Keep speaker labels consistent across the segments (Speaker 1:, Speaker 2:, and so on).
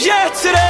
Speaker 1: yeah today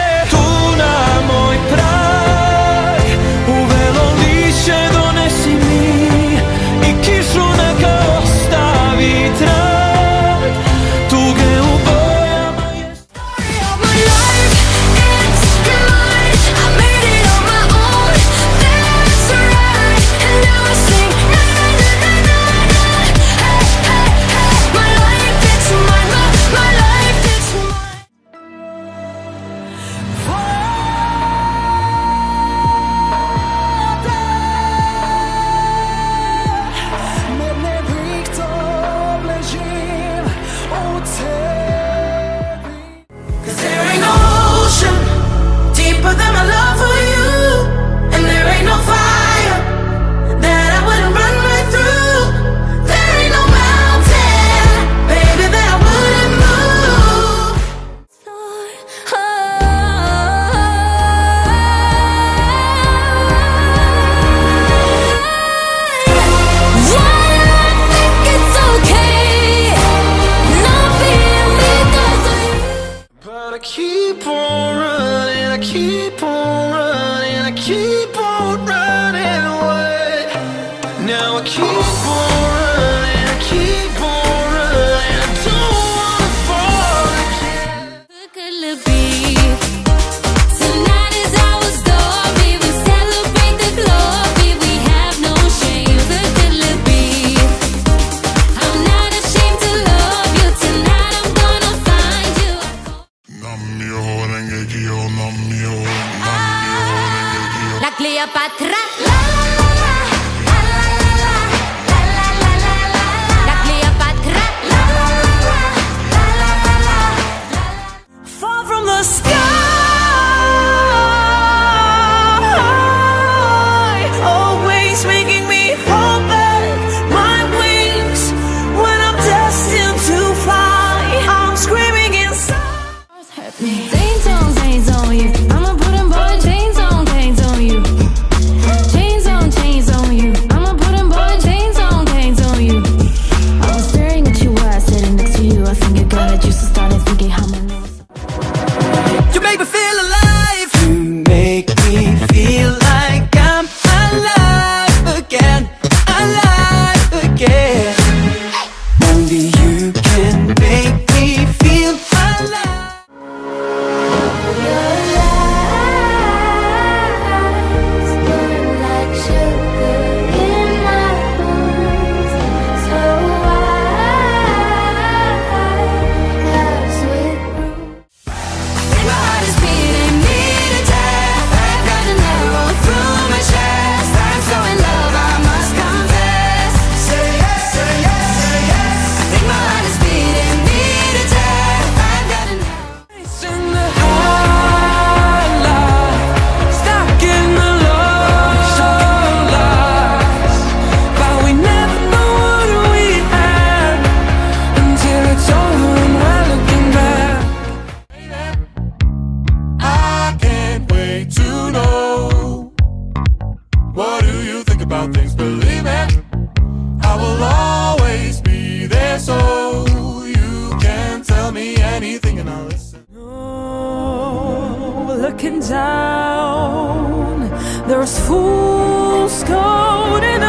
Speaker 1: keep on feel like
Speaker 2: to know. What do you think about things? Believe it, I will always be there so you can tell me anything and I'll listen. Oh,
Speaker 3: looking down, there's
Speaker 4: fools going in